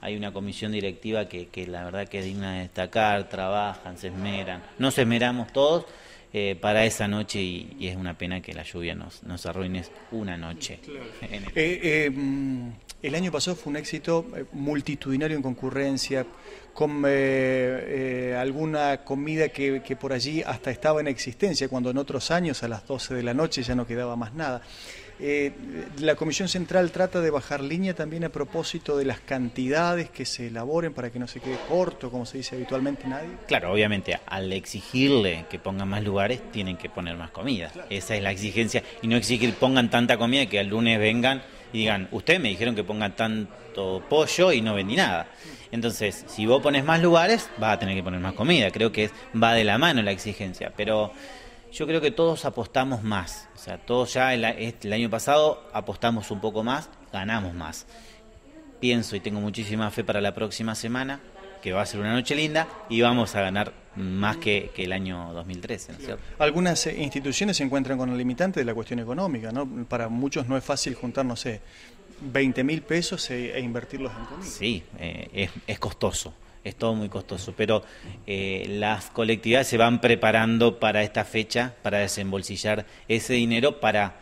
hay una comisión directiva que, que la verdad que es digna de destacar, trabajan, se esmeran, nos esmeramos todos eh, para esa noche y, es una pena que la lluvia nos, nos arruine una noche. Eh, eh, mm, el año pasado fue un éxito multitudinario en concurrencia, con alguna comida que, que por allí hasta estaba en existencia, cuando en otros años a las 12 de la noche ya no quedaba más nada. Eh, la Comisión Central trata de bajar línea también a propósito de las cantidades que se elaboren para que no se quede corto, como se dice habitualmente nadie. Claro, obviamente, al exigirle que pongan más lugares, tienen que poner más comida. Esa es la exigencia. Y no exigir pongan tanta comida que al lunes vengan y digan, ustedes me dijeron que pongan tanto pollo y no vendí nada. Entonces, si vos pones más lugares, vas a tener que poner más comida. Creo que va de la mano la exigencia. Pero yo creo que todos apostamos más. O sea, todos ya el, año pasado apostamos un poco más, ganamos más. Pienso y tengo muchísima fe para la próxima semana, que va a ser una noche linda y vamos a ganar más que, el año 2013. ¿no Algunas eh, instituciones se encuentran con el limitante de la cuestión económica. ¿no? Para muchos no es fácil juntar, no sé, 20 mil pesos e, e, invertirlos en comida. Sí, eh, es, es costoso es todo muy costoso, pero eh, las colectividades se van preparando para esta fecha, para desembolsillar ese dinero para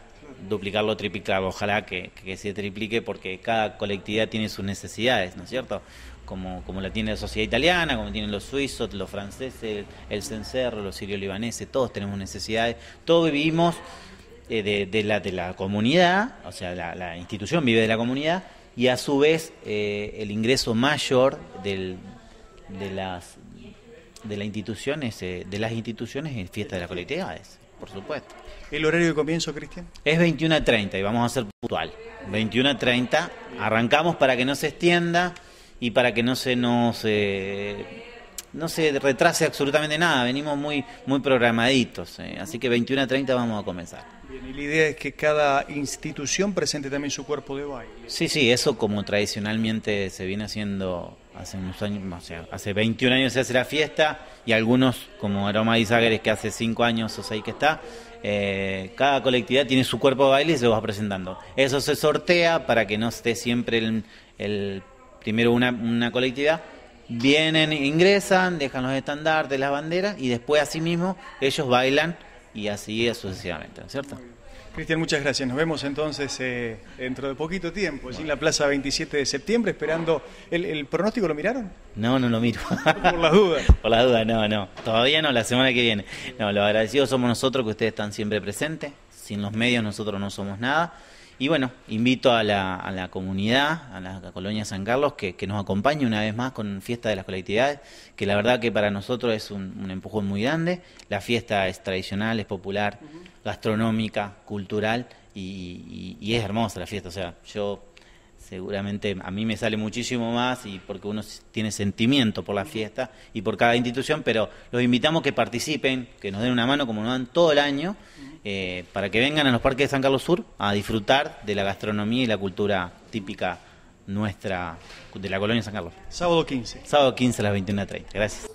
duplicarlo, triplicarlo, ojalá que, se triplique porque cada colectividad tiene sus necesidades, ¿no es cierto? Como, como la tiene la sociedad italiana, como tienen los suizos, los franceses, el cencerro, los sirio-libaneses, todos tenemos necesidades, todos vivimos eh, de, la, de la comunidad, o sea, la, institución vive de la comunidad, y a su vez eh, el ingreso mayor del, de las de las instituciones de las instituciones en fiesta de las colectividades, por supuesto. ¿El horario de comienzo, Cristian? Es 21 a 30 y vamos a ser puntual. 21 a 30, arrancamos para que no se extienda y para que no se nos eh, no se retrase absolutamente nada, venimos muy muy programaditos, eh. así que 21 a 30 vamos a comenzar. Bien, y la idea es que cada institución presente también su cuerpo de baile. Sí, sí, eso como tradicionalmente se viene haciendo hace unos años, o sea, hace 21 años se hace la fiesta y algunos, como Aroma Izagueres, que hace 5 años o 6 que está, eh, cada colectividad tiene su cuerpo de baile y se va presentando. Eso se sortea para que no esté siempre el, primero una, una colectividad. Vienen, ingresan, dejan los estandartes, las banderas y después así mismo ellos bailan y así sucesivamente, ¿no es cierto? Cristian, muchas gracias. Nos vemos entonces eh, dentro de poquito tiempo, en la plaza 27 de septiembre, esperando. ¿El, pronóstico lo miraron? No, no lo miro. Por las dudas. Por las dudas, no, no. Todavía no, la semana que viene. No, lo agradecidos somos nosotros que ustedes están siempre presentes. Sin los medios nosotros no somos nada. Y bueno, invito a la, a la comunidad, a la, colonia San Carlos, que, nos acompañe una vez más con Fiesta de las Colectividades, que la verdad que para nosotros es un, empujón muy grande. La fiesta es tradicional, es popular, gastronómica, cultural y, y, es hermosa la fiesta. O sea, yo seguramente a mí me sale muchísimo más y porque uno tiene sentimiento por la fiesta y por cada institución, pero los invitamos que participen, que nos den una mano como nos dan todo el año, eh, para que vengan a los parques de San Carlos Sur a disfrutar de la gastronomía y la cultura típica nuestra de la colonia de San Carlos. Sábado 15. Sábado 15 a las 21.30. Gracias.